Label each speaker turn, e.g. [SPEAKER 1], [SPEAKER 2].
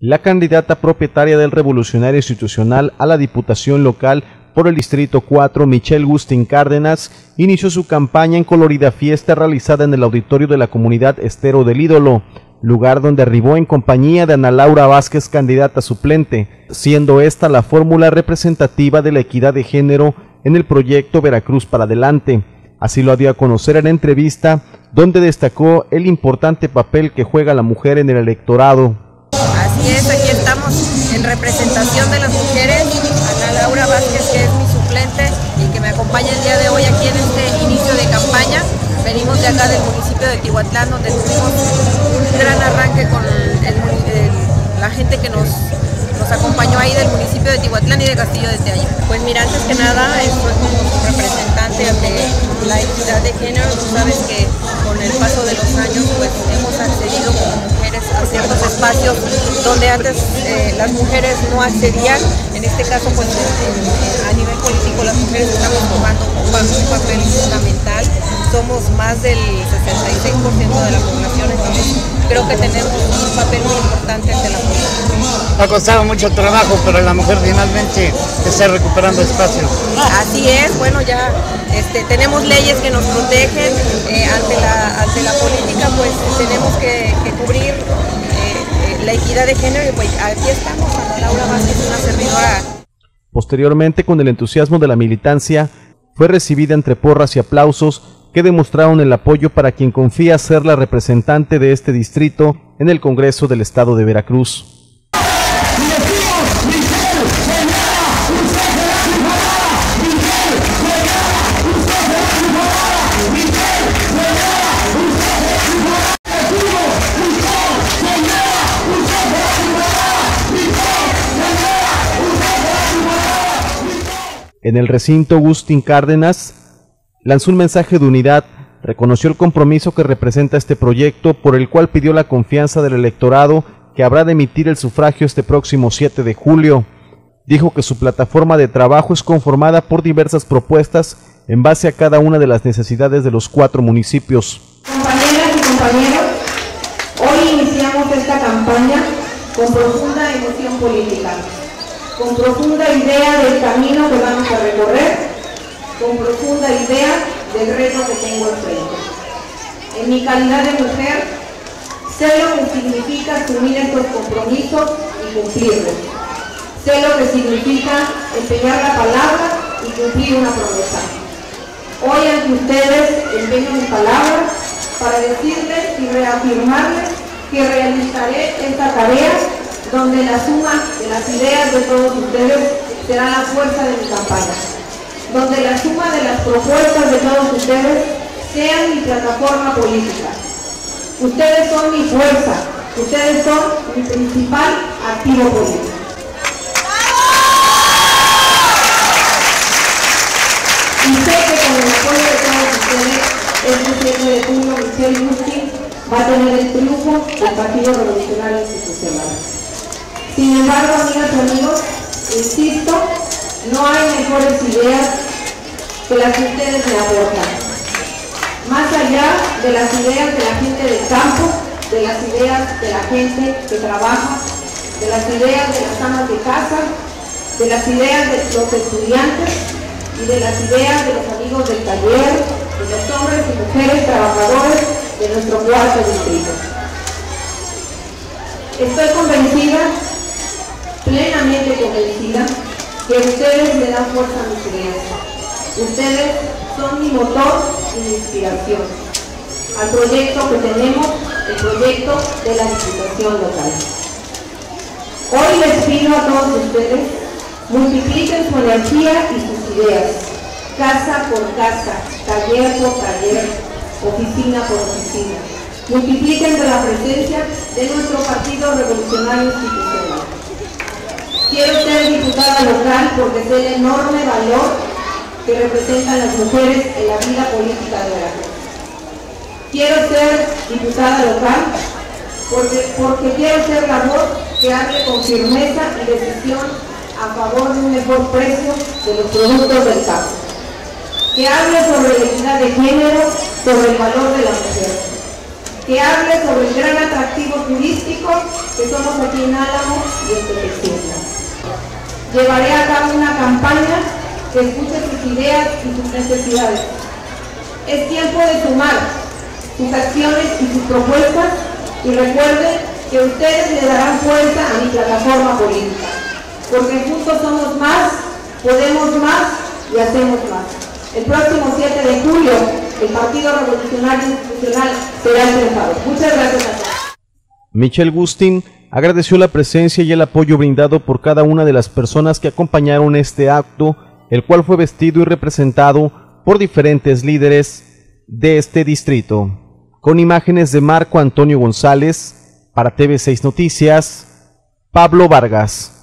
[SPEAKER 1] La candidata propietaria del Revolucionario Institucional a la Diputación Local por el Distrito 4, Michelle Gustin Cárdenas, inició su campaña en colorida fiesta realizada en el auditorio de la comunidad Estero del Ídolo, lugar donde arribó en compañía de Ana Laura Vázquez, candidata suplente, siendo esta la fórmula representativa de la equidad de género en el proyecto Veracruz para adelante. Así lo dio a conocer en entrevista, donde destacó el importante papel que juega la mujer en el electorado
[SPEAKER 2] Aquí estamos en representación de las mujeres, Ana Laura Vázquez que es mi suplente y que me acompaña el día de hoy aquí en este inicio de campaña. Venimos de acá del municipio de Tihuatlán donde tuvimos un gran arranque con la gente que nos, nos acompañó ahí del municipio de Tihuatlán y de Castillo de Teaya. Pues mira, antes que nada la equidad de género, tú sabes que con el paso de los años pues hemos accedido como a ciertos espacios donde antes eh, las mujeres no accedían. En este caso, pues a nivel político las mujeres estamos jugando un, papel fundamental. Somos más del 66% de la población, entonces creo que tenemos un papel muy importante ante la política.
[SPEAKER 3] Ha costado mucho trabajo, pero la mujer finalmente está recuperando espacio.
[SPEAKER 2] Así es, bueno, ya este, tenemos leyes que nos protegen eh, ante, la, ante la política, pues tenemos que, cubrir eh, eh, la equidad de género y pues aquí estamos, Ana Laura Vázquez, una servidora.
[SPEAKER 1] Posteriormente, con el entusiasmo de la militancia, fue recibida entre porras y aplausos que demostraron el apoyo para quien confía ser la representante de este distrito en el Congreso del Estado de Veracruz. En el recinto, Agustín Cárdenas lanzó un mensaje de unidad, reconoció el compromiso que representa este proyecto, por el cual pidió la confianza del electorado que habrá de emitir el sufragio este próximo 7 de julio. Dijo que su plataforma de trabajo es conformada por diversas propuestas en base a cada una de las necesidades de los cuatro municipios.
[SPEAKER 4] Compañeras y compañeros, hoy iniciamos esta campaña con profunda emoción política con profunda idea del camino que vamos a recorrer, con profunda idea del reto que tengo enfrente. En mi calidad de mujer, sé lo que significa asumir estos compromisos y cumplirlos. Sé lo que significa empeñar la palabra y cumplir una promesa. Hoy ante ustedes empeño mi palabra para decirles y reafirmarles que realizaré esta tarea donde la suma de las ideas de todos ustedes será la fuerza de mi campaña, donde la suma de las propuestas de todos ustedes sean mi plataforma política. Ustedes son mi fuerza, ustedes son mi principal activo político. Y sé que con el apoyo de todos ustedes, este 7 de junio, Michelle Mustin va a tener el triunfo del Partido Revolucionario Institucional. Sin embargo, amigas y amigos, insisto, no hay mejores ideas que las que ustedes me aportan. Más allá de las ideas de la gente del campo, de las ideas de la gente que trabaja, de las ideas de las amas de casa, de las ideas de los estudiantes y de las ideas de los amigos del taller, de los hombres y mujeres trabajadores de nuestro cuarto distrito. Estoy convencida plenamente convencida que ustedes le dan fuerza a mis ideas. Ustedes son mi motor y mi inspiración al proyecto que tenemos, el proyecto de la Diputación Local. Hoy les pido a todos ustedes, multipliquen su energía y sus ideas, casa por casa, taller por taller, oficina por oficina. Multipliquen la presencia de nuestro Partido Revolucionario Institucional. Diputada local porque sé el enorme valor que representan las mujeres en la vida política de Veracruz. Quiero ser diputada local porque, porque quiero ser la voz que hable con firmeza y decisión a favor de un mejor precio de los productos del campo. Que hable sobre la equidad de género, sobre el valor de la mujer. que hable sobre el gran atractivo turístico que somos aquí en Álamo y en Tepecinga. Llevaré a cabo una campaña que escuche sus ideas y sus necesidades. Es tiempo de sumar sus acciones y sus propuestas y recuerden que ustedes le darán fuerza a mi plataforma política, porque juntos somos más, podemos más y hacemos más. El próximo 7 de julio, el Partido Revolucionario Institucional será triunfador. Muchas gracias a todos.
[SPEAKER 1] Michelle Gustin agradeció la presencia y el apoyo brindado por cada una de las personas que acompañaron este acto, el cual fue vestido y representado por diferentes líderes de este distrito. Con imágenes de Marco Antonio González, para TV6 Noticias, Pablo Vargas.